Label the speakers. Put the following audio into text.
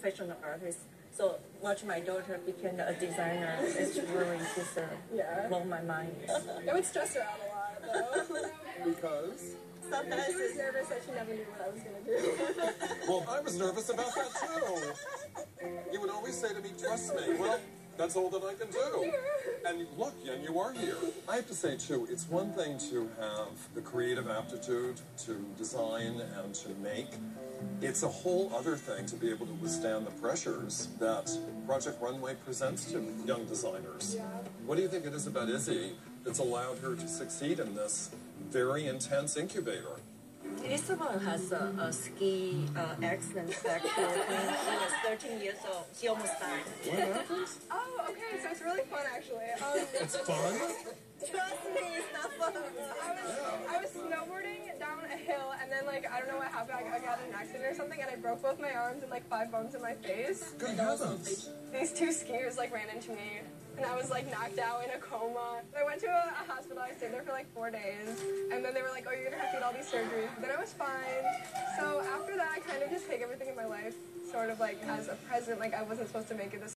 Speaker 1: professional artist. So watch my daughter become a designer. It's really just uh,
Speaker 2: Yeah.
Speaker 1: blow my mind.
Speaker 2: It would stress her out a lot, though.
Speaker 3: Because?
Speaker 1: Sometimes
Speaker 2: she was nervous that she never knew what I was gonna do.
Speaker 3: Well, I was nervous about that too. You would always say to me, trust me. Well, that's all that I can do. And look, and you are here. I have to say too, it's one thing to have the creative aptitude to design and to make. It's a whole other thing to be able to withstand the pressures that Project Runway presents to young designers. What do you think it is about Izzy that's allowed her to succeed in this very intense incubator?
Speaker 1: Isabel has a, a ski uh, accident back when she was 13 years old. She almost died.
Speaker 3: What happens?
Speaker 2: oh, okay, so it's really fun, actually. Um,
Speaker 3: It's fun.
Speaker 1: Trust me, it's not fun.
Speaker 2: I was, I was snowboarding down a hill, and then, like, I don't know what happened. I, I got in an accident or something, and I broke both my arms and, like, five bones in my face.
Speaker 3: Good heavens.
Speaker 2: These two skiers, like, ran into me, and I was, like, knocked out in a coma. I went to a, a hospital. I stayed there for, like, four days, and then they were like, oh, you're gonna have to get all these surgeries. But then I was fine. So after that, I kind of just take everything in my life sort of, like, as a present. Like, I wasn't supposed to make it this